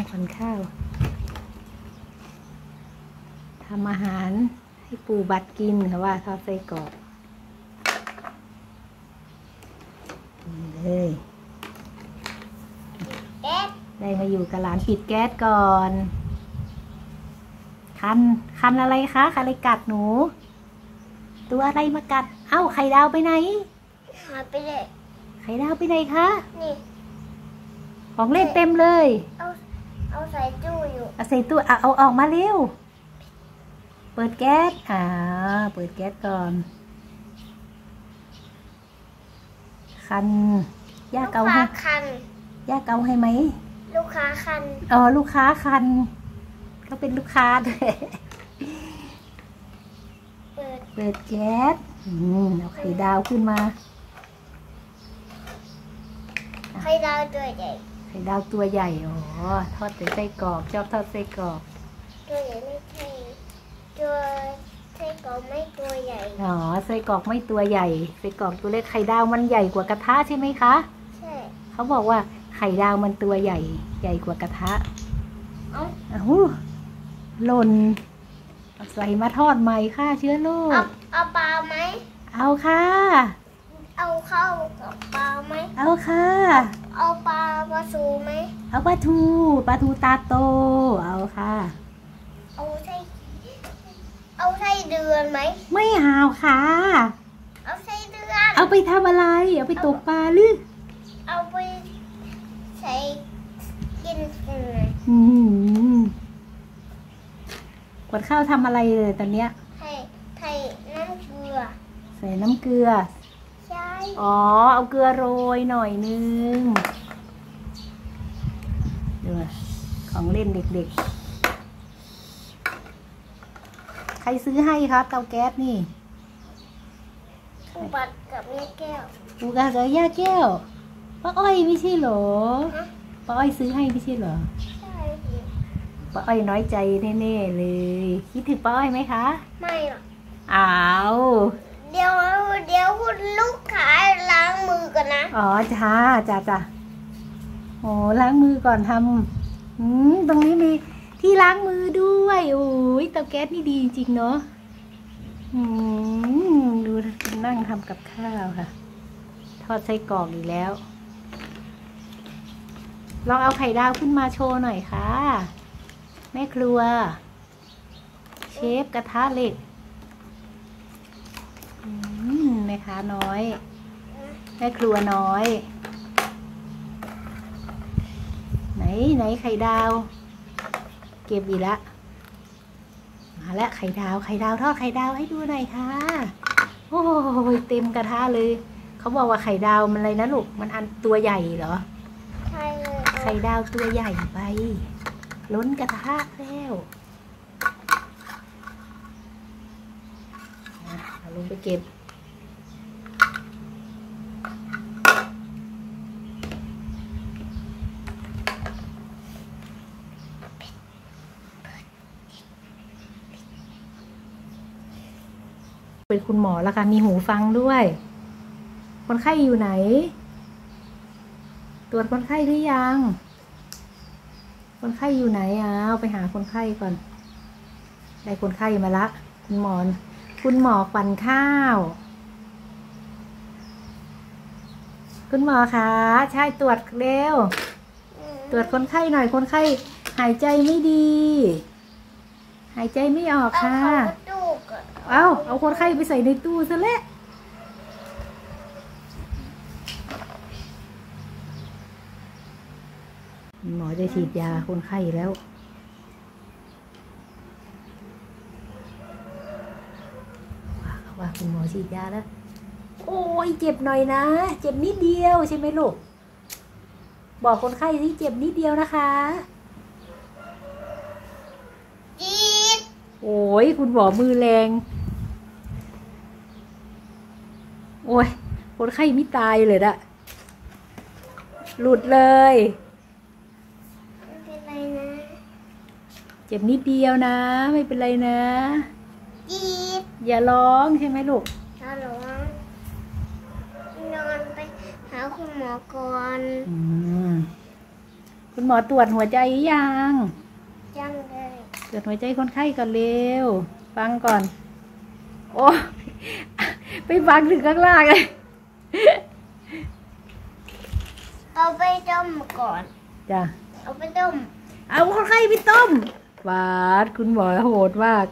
องขวัญข้าวทำอาหารให้ปู่บัตรกินค่ะว่าทอดไส้กรอกนี่เลยแก๊สได้มาอยู่กับหลานปิดแก๊สก่อน คัน คันอะไรคะคันอะไรกัดหนู ตัวอะไรมากัด เอ้าไข่ดาวไปไหนหายไปเลยไข่ดาวไปไหนคะ นี่ ของเล่นเต็มเลย เอาเอาใส่ตู้อยู่เอาใส่ตู้เอาเอาออกมาเร็ว เปิดแก๊สอ่าเปิดแก๊สก่อน คันย่าลูกเกาค้าให้คันย่าเกาให้ไหม ลูกค้าคันอ๋อลูกค้าคันเขาเป็นลูกค้าด้วยเปิดเปิดแก๊สอืมเอาไข่ดาวขึ้นมาไข่ดาวตัวใหญ่ ไข่ดาวตัวใหญ่อ๋อทอดแต่ไส้กรอกชอบทอดไส้กรอกตัวใหญ่ไม่ใช่ตัวไส้กรอกไม่ตัวใหญ่อ๋อไส้กรอกไม่ตัวใหญ่ไส้กรอกตัวเล็กไข่ดาวมันใหญ่กว่ากระทะใช่ไหมคะใช่เขาบอกว่าไข่ดาวมันตัวใหญ่ ใหญ่กว่ากระทะเอาอ้าวหล่นเอาใส่มาทอดใหม่ค่ะเชื้อโรเอาคเอาปลาไหมเอาค่ะ เอาเข้ากับปลาไหม เอาค่ะ เอาปลาปลาสูไหม เอาปลาทูปลาทูตาโต เอาค่ะ เอาไส้เอาไส้เดือนไหม ไม่เอาค่ะ เอาไส้เดือน เอาไปทำอะไร เอาไปตกปลาหรือ เอาไปใส่กินเลยอืมกวดข้าวทำอะไรเลยตอนเนี้ยไทยไทยน้ำเกลือ ใส่น้ำเกลือ ใช่อ๋อ เอาเกลือโรยหน่อยนึงดูนะของเล่นเด็กๆ ใครซื้อให้ครับเตาแก๊สนี่อุบัติกับแม่แก้วปูกากับย่าแก้วป้าอ้อยไม่ใช่เหรอฮะป้าอ้อยซื้อให้ไม่ใช่เหรอใช่สิป้าอ้อยน้อยใจแน่ๆเลย คิดถึงป้าอ้อยไหมคะ ไม่หรอกอ้าวเดี๋ยวเดี๋ยวคุณลูกค้าล้างมื อ๋อจ้าจ้าจ้าโอ้ล้างมือก่อนทำอืมตรงนี้มีที่ล้างมือด้วยโอ้ยเตาแก๊สนี่ดีจริงเนาะอืมดูนั่งทำกับข้าวค่ะ ทอดไส้กรอกอีกแล้ว ลองเอาไข่ดาวขึ้นมาโชว์หน่อยค่ะ แม่ครัว เชฟกระทะเหล็กอืมแม่ค้าน้อย แม่ครัวน้อย ไหนไหนไข่ดาว เก็บอีกละมาแล้วไข่ดาวไข่ดาวทอดไข่ดาวให้ดูหน่อยค่ะโอ้ยเต็มกระทะเลย เขาบอกว่าไข่ดาวมันอะไรนะลูกมันอันตัวใหญ่เหรอใช่เลยไข่ดาวตัวใหญ่ไป ล้นกระทะแล้วอะเอาลงไปเก็บ เป็นคุณหมอแล้วค่ะมีหูฟังด้วย คนไข้อยู่ไหน ตรวจคนไข้หรือยัง คนไข้อยู่ไหนอะเอาไปหาคนไข้ก่อน ได้คนไข้มาละ คุณหมอ คุณหมอควันข้าว คุณหมอคะ ใช่ตรวจเร็ว ตรวจคนไข้หน่อยคนไข้ หายใจไม่ดี หายใจไม่ออกค่ะ เข้ากระดูกก่อนเอาเอาคนไข้ไปใส่ในตู้ซะแล้วหมอจะฉีดยาคนไข้แล้วว่าเขาว่าคุณหมอฉีดยาแล้ว โอ้ยเจ็บหน่อยนะ เจ็บนิดเดียวใช่ไหมลูก บอกคนไข้ที่เจ็บนิดเดียวนะคะจี๊ดโอ้ยคุณหมอมือแรง โอ้ย คนไข้ไม่ตายเลยนะหลุดเลยไม่เป็นไรนะเจ็บนิดเดียวนะ ไม่เป็นไรนะจี๊ดอย่าร้องใช่ไหมลูกฮัลโหลนอนไปหาคุณหมอก่อนอืมคุณหมอตรวจหัวใจหรือยังยังเลยตรวจหัวใจคนไข้ก่อนเร็ว ฟังก่อน โอ้ไปฟังถึงข้างล่างเลย เอาไปต้มก่อน จ้ะ เอาไปต้ม เอาคนไข้ไปต้มบาดคุณหมอโหดมาก